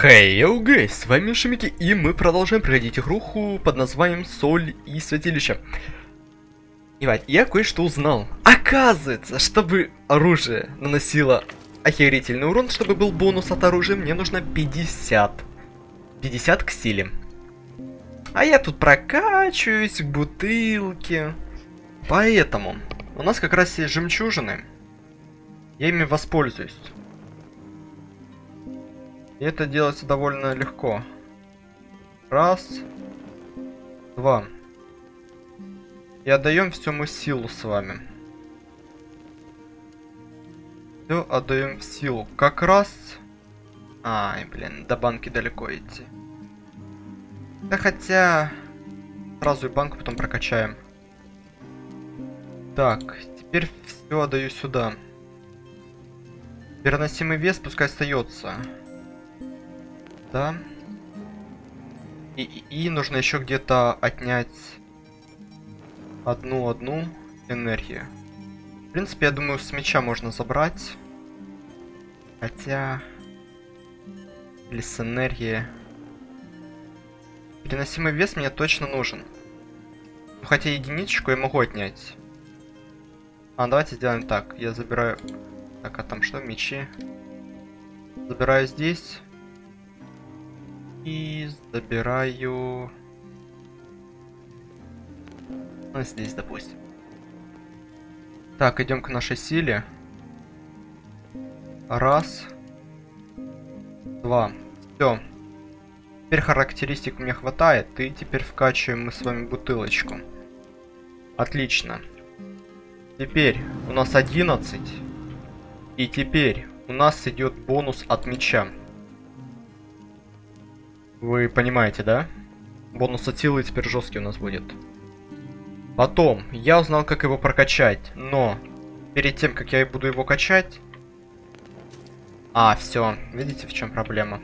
Хей, йоу, гейс, с вами Шимики, и мы продолжаем проходить игруху под названием Соль и Святилище. Ебать, я кое-что узнал. Оказывается, чтобы оружие наносило охерительный урон, чтобы был бонус от оружия, мне нужно 50. 50 к силе. А я тут прокачиваюсь к бутылке. Поэтому у нас как раз есть жемчужины. Я ими воспользуюсь. И это делается довольно легко. Раз. Два. И отдаем всю мы силу с вами. Все отдаем в силу. Как раз... Ай, блин, до банки далеко идти. Да хотя... Сразу и банку потом прокачаем. Так, теперь все отдаю сюда. Переносимый вес пускай остается. Да. И, и, и нужно еще где-то отнять одну-одну энергию. В принципе, я думаю, с меча можно забрать. Хотя... Или с энергии. Переносимый вес мне точно нужен. Ну, хотя единичку я могу отнять. А, давайте сделаем так. Я забираю... Так, а там что? Мечи. Забираю здесь. И забираю... Ну, здесь, допустим. Так, идем к нашей силе. Раз. Два. Все. Теперь характеристик мне хватает. И теперь вкачиваем мы с вами бутылочку. Отлично. Теперь у нас 11. И теперь у нас идет бонус от меча. Вы понимаете, да? Бонус от силы теперь жесткий у нас будет. Потом, я узнал, как его прокачать, но перед тем, как я буду его качать... А, все, видите, в чем проблема?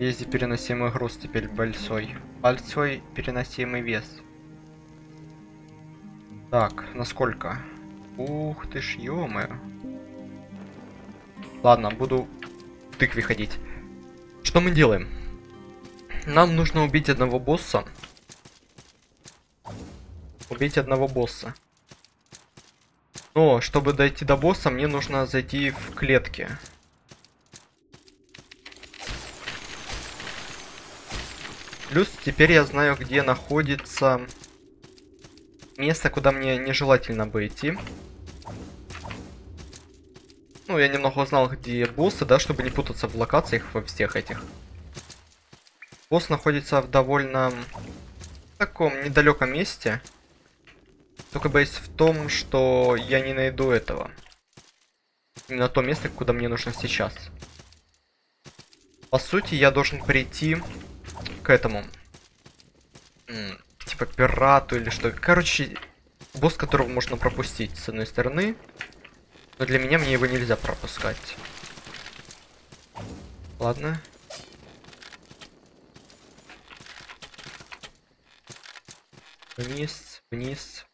Есть переносимый груз теперь большой. Большой переносимый вес. Так, насколько? Ух ты ж, ё. Ладно, буду в тыкве ходить. Что мы делаем? Нам нужно убить одного босса. Убить одного босса. Но, чтобы дойти до босса, мне нужно зайти в клетки. Плюс теперь я знаю, где находится место, куда мне нежелательно бы идти. Ну, я немного узнал, где боссы, да, чтобы не путаться в локациях во всех этих. Босс находится в довольно таком недалеком месте. Только боюсь в том, что я не найду этого. Именно то место, куда мне нужно сейчас. По сути, я должен прийти к этому. Типа пирату или что. Короче, босс, которого можно пропустить с одной стороны. Но для меня мне его нельзя пропускать. Ладно. Вниз, вниз.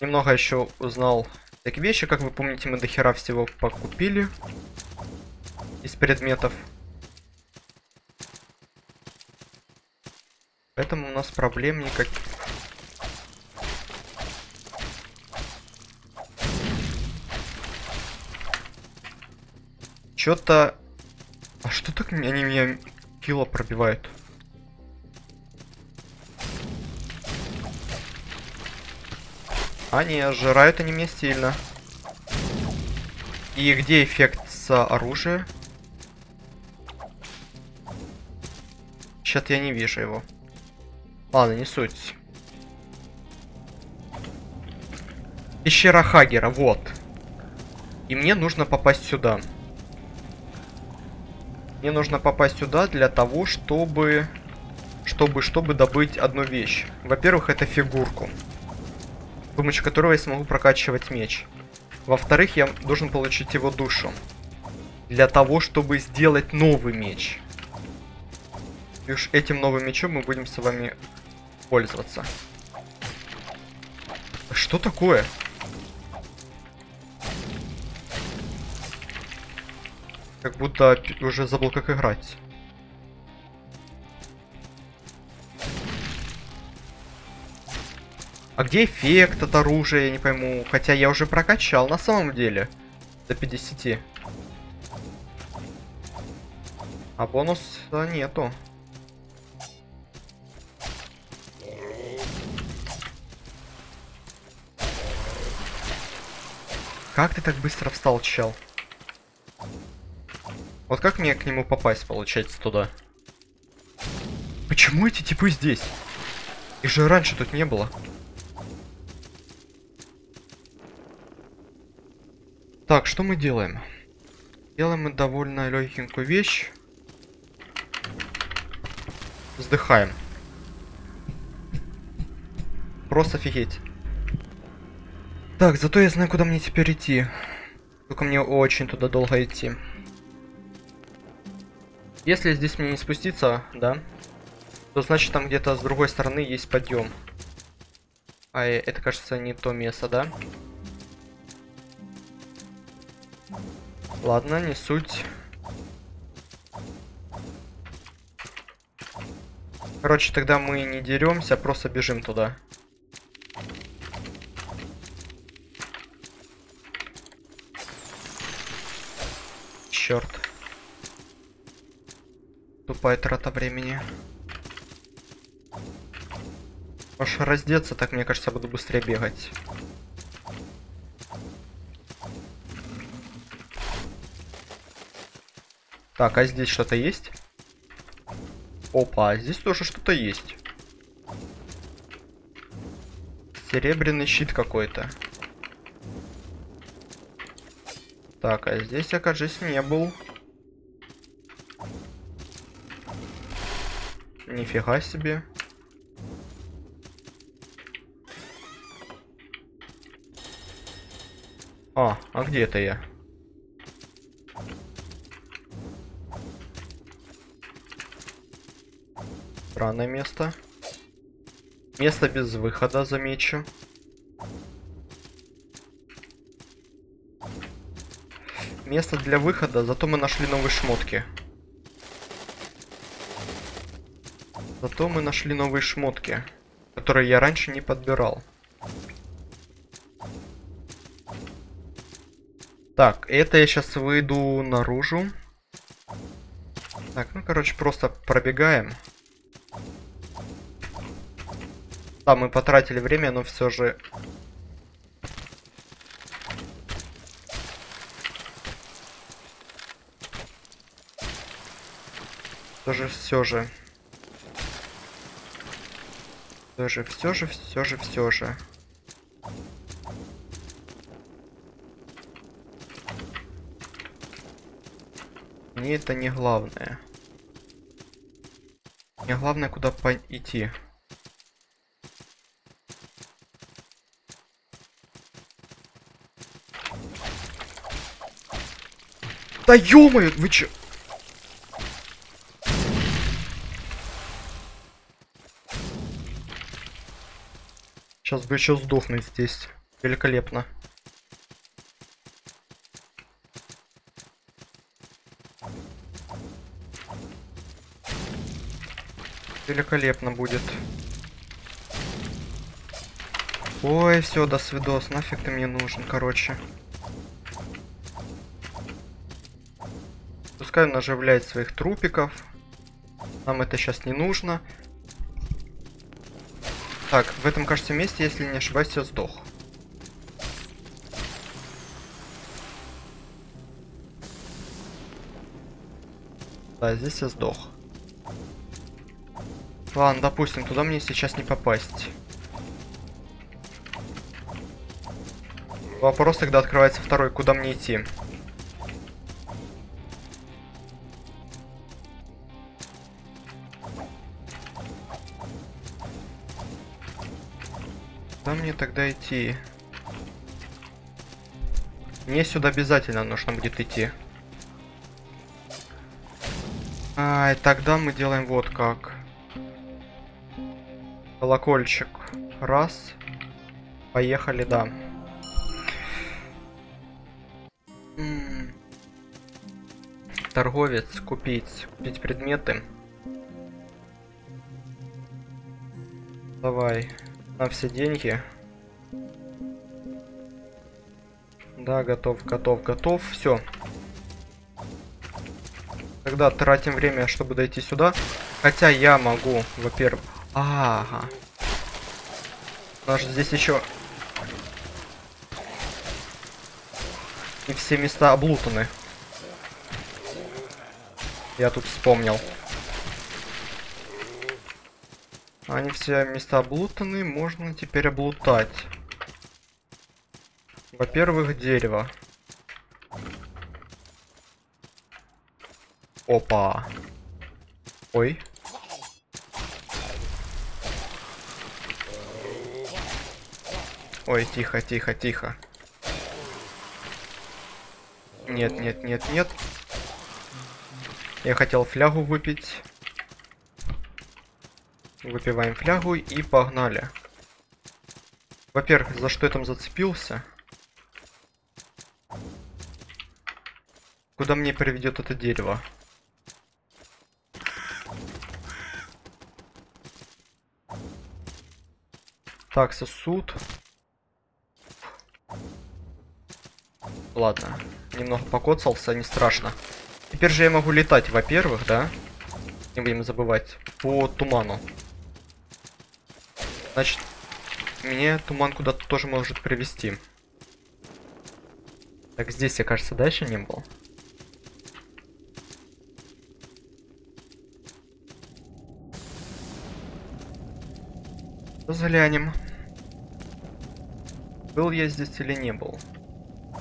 Немного еще узнал такие вещи. Как вы помните, мы дохера всего покупили из предметов. Поэтому у нас проблем никаких Что-то... А что так они меня кило пробивают? А, не, жирают они меня сильно. И где эффект с оружия? Сейчас я не вижу его. Ладно, не суть. Пещера Хагера, вот. И мне нужно попасть сюда. Мне нужно попасть сюда для того, чтобы... Чтобы, чтобы добыть одну вещь. Во-первых, это фигурку. С помощью которой я смогу прокачивать меч. Во-вторых, я должен получить его душу. Для того, чтобы сделать новый меч. И уж этим новым мечом мы будем с вами пользоваться. Что такое? Как будто уже забыл, как играть. А где эффект от оружия, я не пойму. Хотя я уже прокачал на самом деле. До 50. А бонуса нету. Как ты так быстро встал, чел? Вот как мне к нему попасть, получается, туда? Почему эти типы здесь? Их же раньше тут не было. Так, что мы делаем? Делаем мы довольно легенькую вещь. Вздыхаем. Просто офигеть. Так, зато я знаю, куда мне теперь идти. Только мне очень туда долго идти. Если здесь мне не спуститься, да, то значит там где-то с другой стороны есть подъем. А э, это, кажется, не то место, да? Ладно, не суть. Короче, тогда мы не деремся, просто бежим туда. Черт. Тупая трата времени. Можешь раздеться, так мне кажется, буду быстрее бегать. Так, а здесь что-то есть? Опа, а здесь тоже что-то есть. Серебряный щит какой-то. Так, а здесь я, кажется, не был. Нифига себе. А, а где это я? Странное место. Место без выхода, замечу. Место для выхода, зато мы нашли новые шмотки. Зато мы нашли новые шмотки, которые я раньше не подбирал. Так, это я сейчас выйду наружу. Так, ну, короче, просто пробегаем. Да, мы потратили время, но все же... Все же, все же. Все же, все же, все же, все же. Мне это не главное. Мне главное, куда пойти. Да ё вы чё? Сейчас бы еще сдохнуть здесь. Великолепно. Великолепно будет. Ой, все, до свидос. Нафиг ты мне нужен, короче. Пускай он оживляет своих трупиков. Нам это сейчас не нужно. Так, в этом, кажется, месте, если не ошибаюсь, я сдох. Да, здесь я сдох. Ладно, допустим, туда мне сейчас не попасть. Вопрос тогда открывается второй, куда мне идти. Тогда идти? Мне сюда обязательно нужно будет идти. А, и тогда мы делаем вот как. Колокольчик. Раз. Поехали, да. торговец, купить, купить предметы. Давай, на все деньги. Да, готов, готов, готов. Все. Тогда тратим время, чтобы дойти сюда. Хотя я могу, во-первых... Ага. У нас здесь еще... И все места облутаны. Я тут вспомнил. Они все места облутаны, можно теперь облутать. Во-первых, дерево. Опа. Ой. Ой, тихо, тихо, тихо. Нет, нет, нет, нет. Я хотел флягу выпить. Выпиваем флягу и погнали. Во-первых, за что я там зацепился? Куда мне приведет это дерево? Так, сосуд. Ладно, немного покоцался, не страшно. Теперь же я могу летать, во-первых, да? Не будем забывать. По туману. Значит, меня туман куда-то тоже может привести. Так, здесь я, кажется, дальше не был. Взглянем. Был я здесь или не был?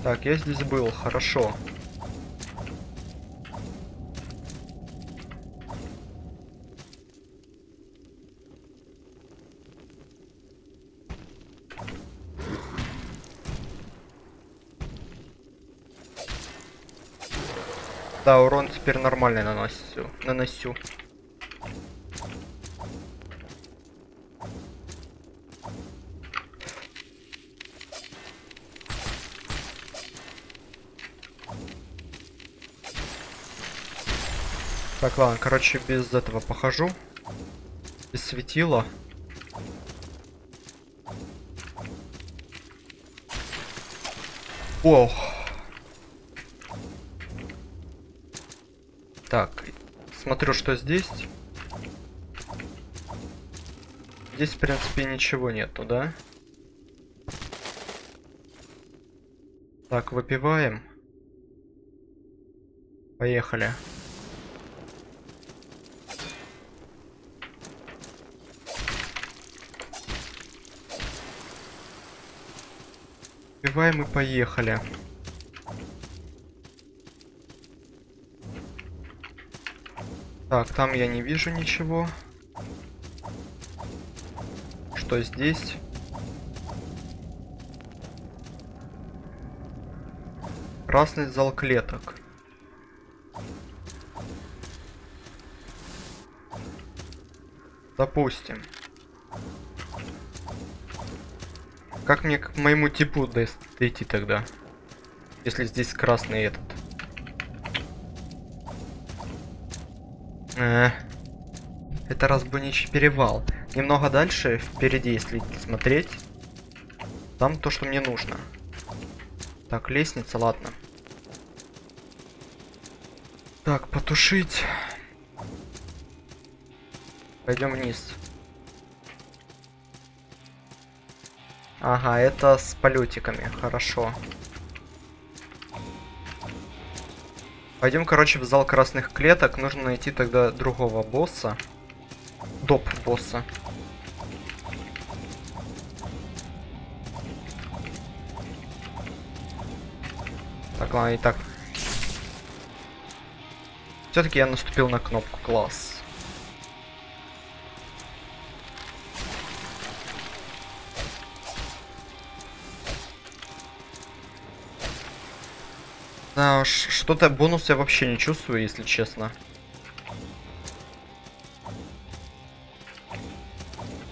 Так, я здесь был, хорошо. Да, урон теперь нормальный наносю. Наносю. Так, ладно, короче, без этого похожу. Без светила. Ох. Так, смотрю, что здесь. Здесь, в принципе, ничего нету, да? Так, выпиваем. Поехали. Успеваем и поехали. Так, там я не вижу ничего. Что здесь? Красный зал клеток. Допустим. Как мне к моему типу дойти тогда? Если здесь красный этот. Э, это разбойничий перевал. Немного дальше, впереди, если смотреть. Там то, что мне нужно. Так, лестница, ладно. Так, потушить. Пойдем вниз. Ага, это с полетиками, хорошо. Пойдем, короче, в зал красных клеток. Нужно найти тогда другого босса. Доп босса. Так, ладно, и так. Все-таки я наступил на кнопку класс. Что-то бонус я вообще не чувствую, если честно.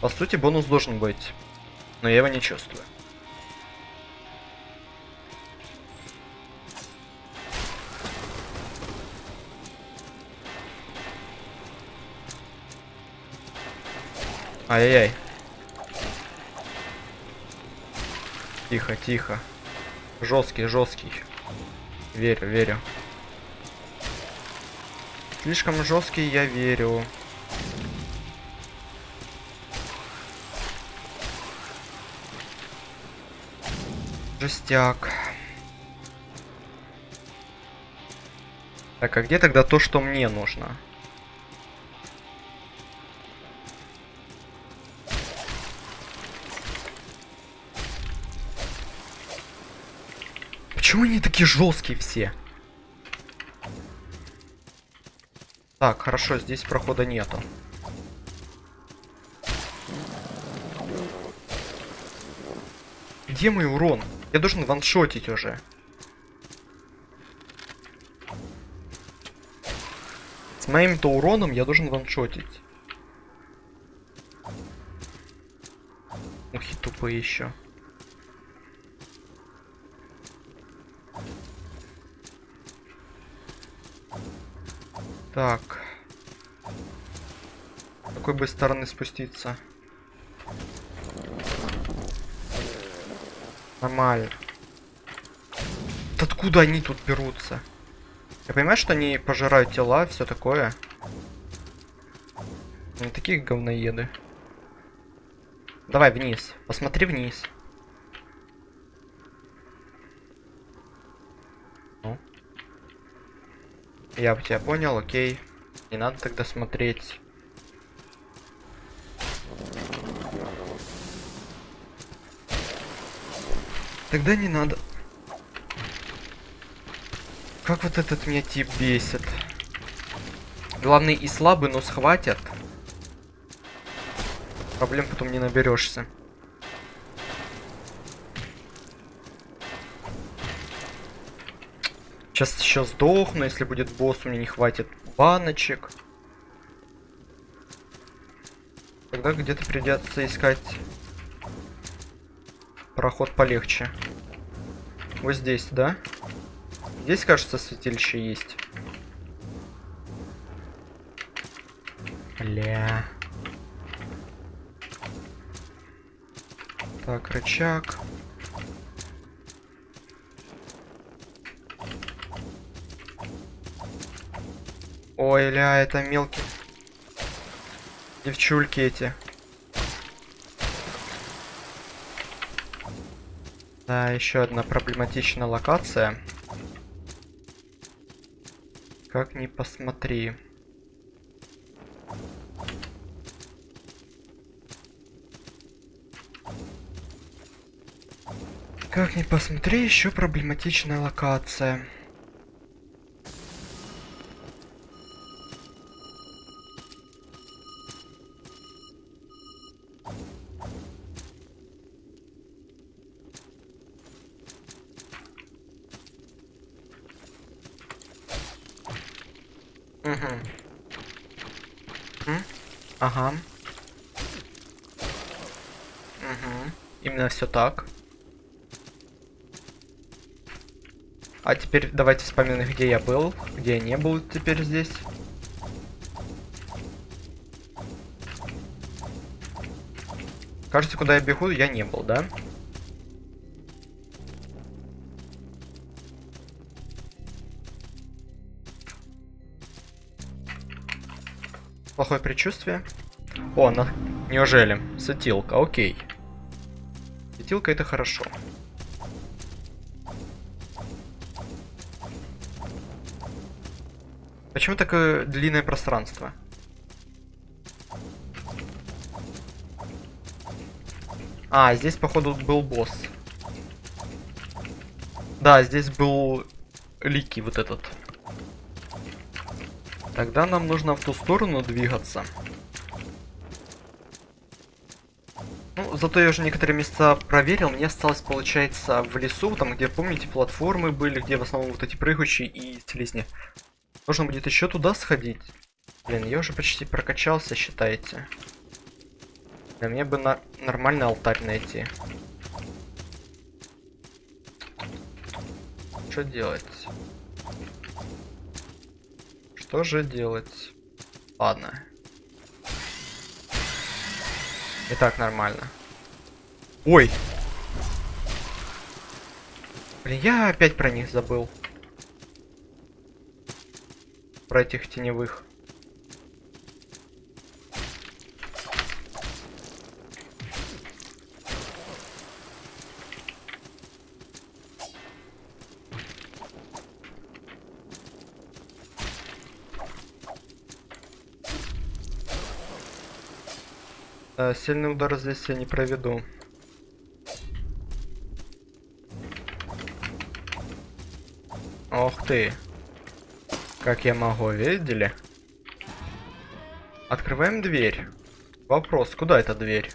По сути, бонус должен быть. Но я его не чувствую. Ай-яй-яй. Тихо, тихо. Жесткий, жесткий. Верю, верю. Слишком жесткий, я верю. Жестяк. Так, а где тогда то, что мне нужно? Почему они такие жесткие все? Так, хорошо, здесь прохода нету. Где мой урон? Я должен ваншотить уже. С моим-то уроном я должен ваншотить. Ухи тупые еще. Так. С какой бы стороны спуститься? Нормально. Откуда они тут берутся? Я понимаю, что они пожирают тела, все такое. Они такие говноеды. Давай вниз. Посмотри вниз. Я бы тебя понял, окей. Не надо тогда смотреть. Тогда не надо. Как вот этот меня тип бесит. Главный и слабый, но схватят. Проблем потом не наберешься. Сейчас еще сдохну, если будет босс, у меня не хватит баночек. Тогда где-то придется искать проход полегче. Вот здесь, да? Здесь, кажется, святилище есть. Бля. Так, рычаг. Ой, ля, это мелкие. Девчульки эти. Да, еще одна проблематичная локация. Как ни посмотри. Как ни посмотри, еще проблематичная локация. Угу. Именно все так. А теперь давайте вспомним, где я был, где я не был теперь здесь. Кажется, куда я бегу, я не был, да? Плохое предчувствие. О, на... неужели? Светилка, окей. Светилка это хорошо. Почему такое длинное пространство? А, здесь, походу, был босс. Да, здесь был Лики вот этот. Тогда нам нужно в ту сторону двигаться. Ну, зато я уже некоторые места проверил. Мне осталось, получается, в лесу, там, где, помните, платформы были, где в основном вот эти прыгающие и слизни. Нужно будет еще туда сходить. Блин, я уже почти прокачался, считаете. Для мне бы на нормальный алтарь найти. Что делать? Что же делать? Ладно. И так нормально. Ой! Блин, я опять про них забыл. Про этих теневых. Да, сильный удар здесь я не проведу. Ох ты. Как я могу, видели? Открываем дверь. Вопрос, куда эта дверь?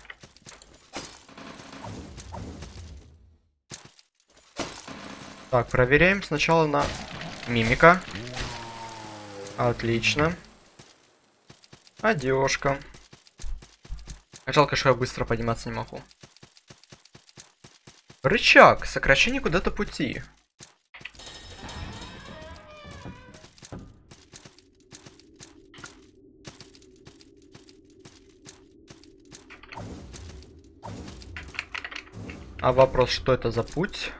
Так, проверяем сначала на мимика. Отлично. Одежка. Жалко, что я быстро подниматься не могу. Рычаг. Сокращение куда-то пути. А вопрос, что это за путь?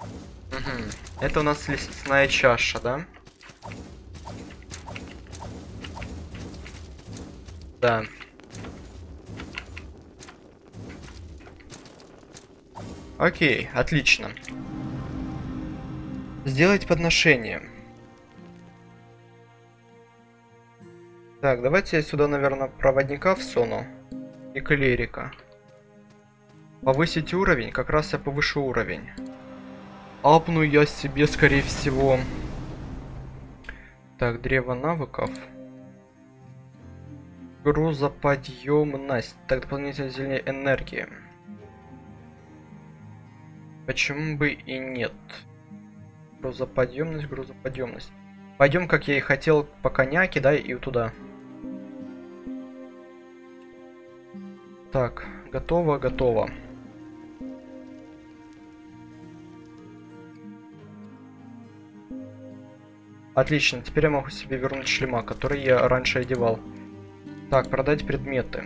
Угу. Это у нас лесная чаша, да? Да. Окей, отлично. Сделать подношение. Так, давайте я сюда, наверное, проводника всуну. И клерика. Повысить уровень, как раз я повышу уровень. Апну я себе, скорее всего... Так, древо навыков грузоподъемность. Так, дополнительно зелень энергии. Почему бы и нет? Грузоподъемность, грузоподъемность. Пойдем, как я и хотел, по коняке, да, и туда. Так, готово, готово. Отлично, теперь я могу себе вернуть шлема, который я раньше одевал. Так, продать предметы.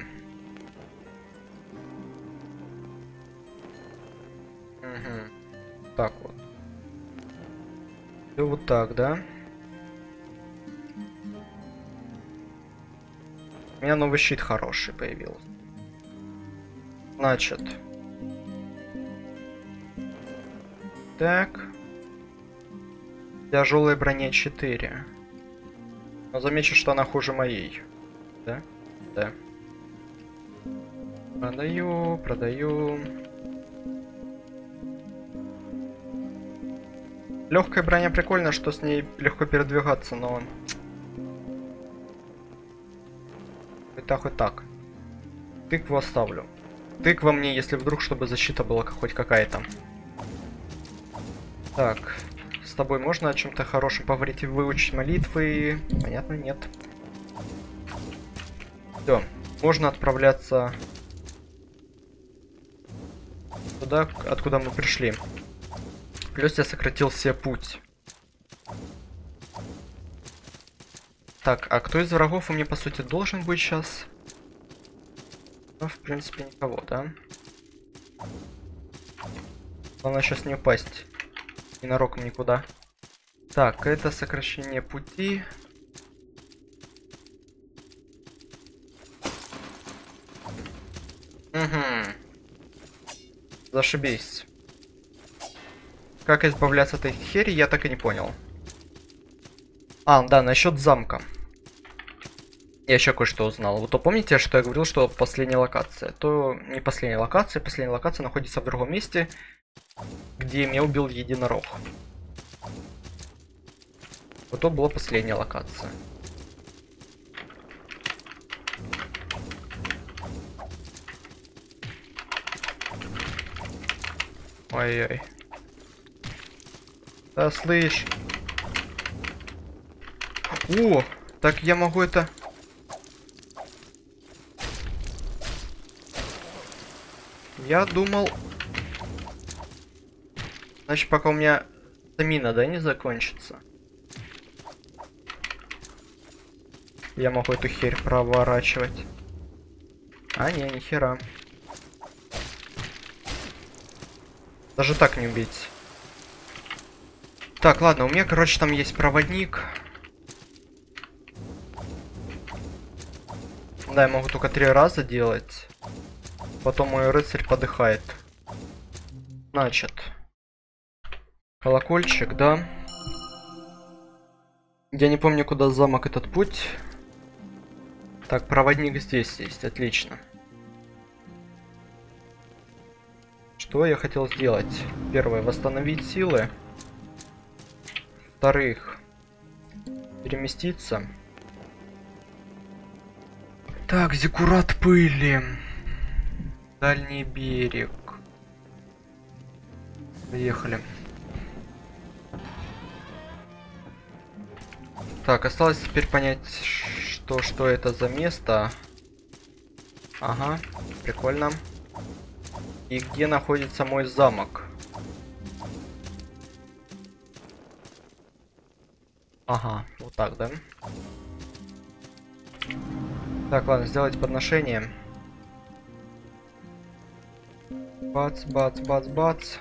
Угу. Так вот. И вот так, да? У меня новый щит хороший появился. Значит. Так. Тяжелая броня 4. Но замечу, что она хуже моей. Да? Да. Продаю, продаю. Легкая броня прикольно, что с ней легко передвигаться, но... Хоть так, хоть так. Тыкву оставлю. Тыква мне, если вдруг, чтобы защита была хоть какая-то. Так, с тобой можно о чем-то хорошем поговорить и выучить молитвы? Понятно, нет. Все, можно отправляться туда, откуда мы пришли. Плюс я сократил себе путь. Так, а кто из врагов у меня, по сути, должен быть сейчас? Ну, в принципе, никого, да? Главное сейчас не упасть. Ненароком никуда. Так, это сокращение пути. Угу. Зашибись. Как избавляться от этой хери, я так и не понял. А, да, насчет замка. Я еще кое-что узнал. Вот то помните, что я говорил, что последняя локация? То не последняя локация, последняя локация находится в другом месте, где меня убил единорог. Вот то была последняя локация. Ой-ой. Да, слышь. О, так я могу это... Я думал... Значит, пока у меня стамина, да, не закончится. Я могу эту херь проворачивать. А, не, ни хера. Даже так не убить. Так, ладно, у меня, короче, там есть проводник. Да, я могу только три раза делать. Потом мой рыцарь подыхает. Значит. Колокольчик, да. Я не помню, куда замок этот путь. Так, проводник здесь есть, отлично. Что я хотел сделать? Первое, восстановить силы. Вторых, переместиться. Так, зикурат пыли. Дальний берег. Поехали. Так, осталось теперь понять, что, что это за место. Ага, прикольно. И где находится мой замок? Ага, вот так, да? Так, ладно, сделать подношение. Бац, бац, бац, бац.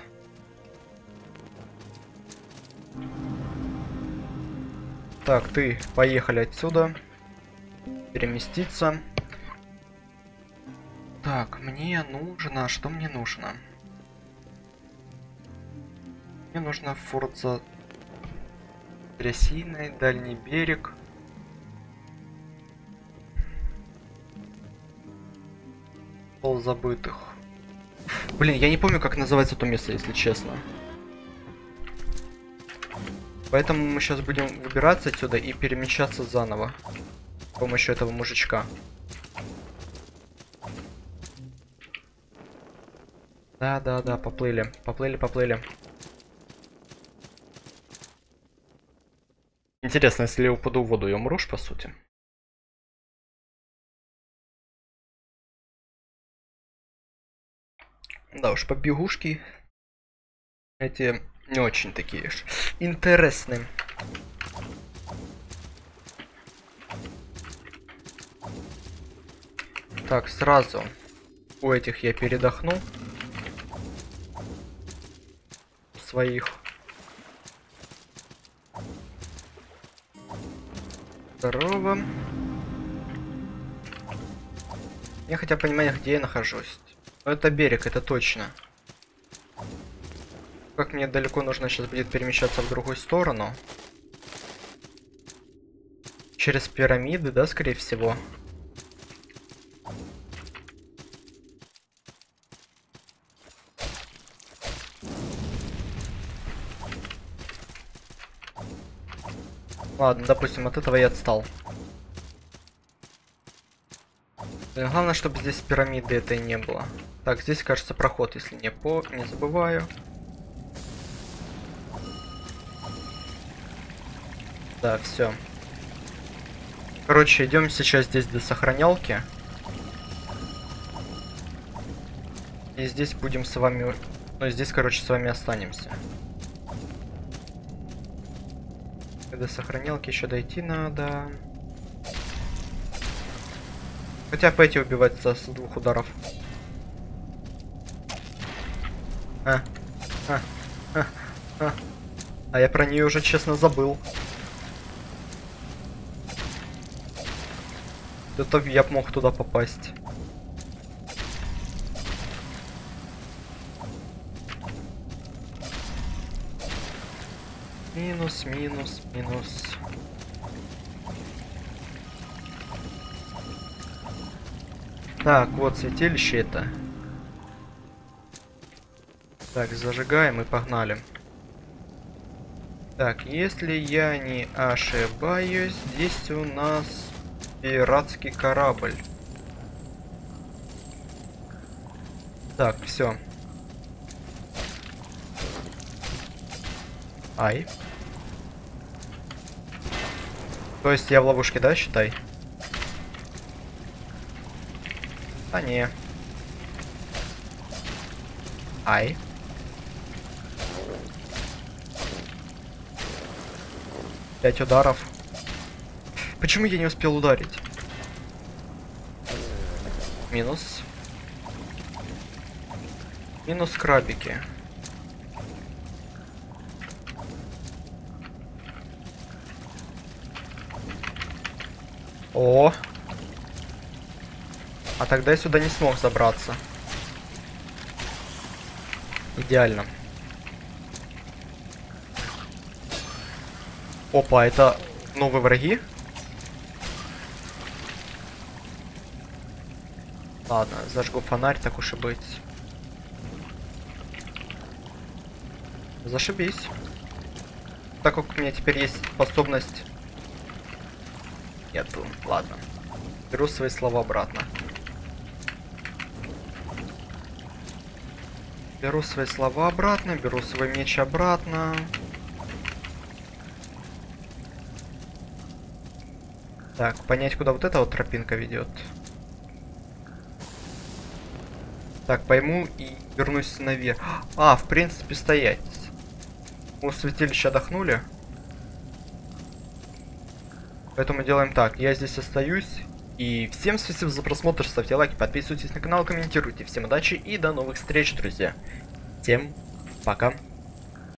Так, ты, поехали отсюда. Переместиться. Так, мне нужно... Что мне нужно? Мне нужно Форза... Трясиной, дальний берег. Пол забытых. Блин, я не помню, как называется то место, если честно. Поэтому мы сейчас будем выбираться отсюда и перемещаться заново. С помощью этого мужичка. Да, да, да, поплыли. Поплыли, поплыли. Интересно, если я упаду в воду, я умру, по сути. Да уж, побегушки эти не очень такие ж интересные. Так, сразу у этих я передохну. Своих. Здорово. Я хотя бы понимаю, где я нахожусь. Но это берег, это точно как мне далеко нужно сейчас будет перемещаться в другую сторону. Через пирамиды, да, скорее всего. Ладно, допустим, от этого я отстал. Главное, чтобы здесь пирамиды этой не было. Так, здесь, кажется, проход, если не по... не забываю. Да, все. Короче, идем сейчас здесь до сохранялки. И здесь будем с вами... Ну, здесь, короче, с вами останемся. До сохранялки еще дойти надо. Хотя пойти убивать с двух ударов. А. А. А. А. А я про нее уже честно забыл. Это я мог туда попасть. Минус, минус. Так, вот святилище это. Так, зажигаем и погнали. Так, если я не ошибаюсь, здесь у нас Пиратский корабль. Так, все. Ай. То есть я в ловушке, да, считай? А не. Ай. Пять ударов. Почему я не успел ударить? Минус. Минус крабики. О! А тогда я сюда не смог забраться. Идеально. Опа, это новые враги? Ладно, зажгу фонарь, так уж и быть. Зашибись. Так как у меня теперь есть способность... Нету, ладно. Беру свои слова обратно. Беру свои слова обратно, беру свой меч обратно. Так, понять, куда вот эта вот тропинка ведет. Так, пойму и вернусь наверх. А, в принципе, стоять. У святилища отдохнули. Поэтому делаем так. Я здесь остаюсь. И всем спасибо за просмотр. Ставьте лайки, подписывайтесь на канал, комментируйте. Всем удачи и до новых встреч, друзья. Всем пока.